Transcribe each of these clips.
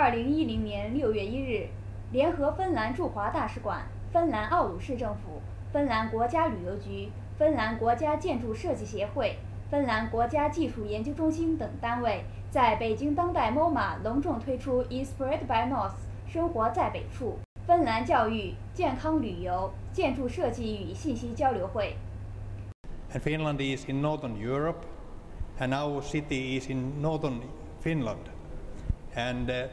二零一零年六月一日，联合芬兰驻华大使馆、芬兰奥鲁市政府、芬兰国家旅游局、芬兰国家建筑设计协会、芬兰国家技术研究中心等单位，在北京当代 MoMA 隆重推出 Inspired by North 生活在北处芬兰教育、健康旅游、建筑设计与信息交流会。And Finland is in northern Europe, and our city is in northern Finland. And uh,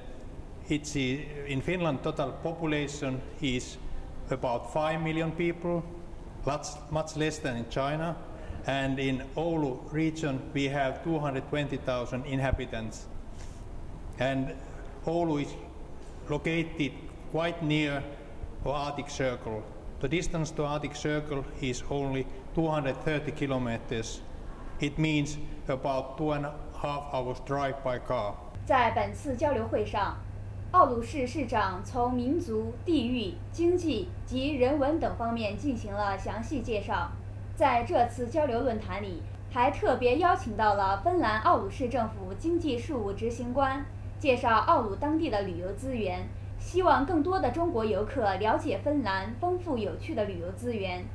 it's uh, in Finland total population is about 5 million people, lots, much less than in China. And in Oulu region we have 220,000 inhabitants. And Oulu is located quite near the Arctic Circle. The distance to Arctic Circle is only 230 kilometers. It means about two and a half hours drive by car. 在本次交流会上， 奥鲁市市长从民族、地域、经济及人文等方面进行了详细介绍。在这次交流论坛里，还特别邀请到了芬兰奥鲁市政府经济事务执行官，介绍奥鲁当地的旅游资源，希望更多的中国游客了解芬兰丰富有趣的旅游资源。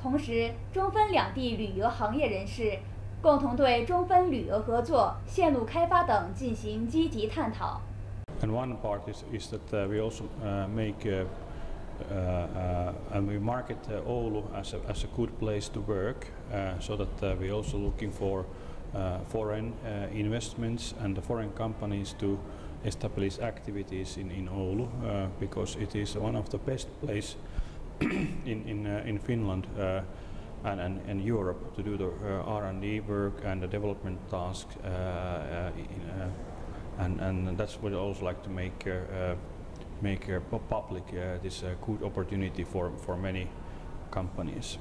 同时，中芬两地旅游行业人士。共同对中芬旅游合作、线路开发等进行积极探讨。And one part is, is that uh, we also uh, make uh, and we market Oulu as a, as a good place to work, so that we're also looking for foreign investments and the foreign companies to establish activities in, in Oulu, uh, because it is one of the best places in, in, uh, in Finland. Uh, and, and, and Europe to do the R&D work and the development tasks, in, and, and that's what I also like to make uh, uh make uh, public uh, this a good opportunity for, for many companies.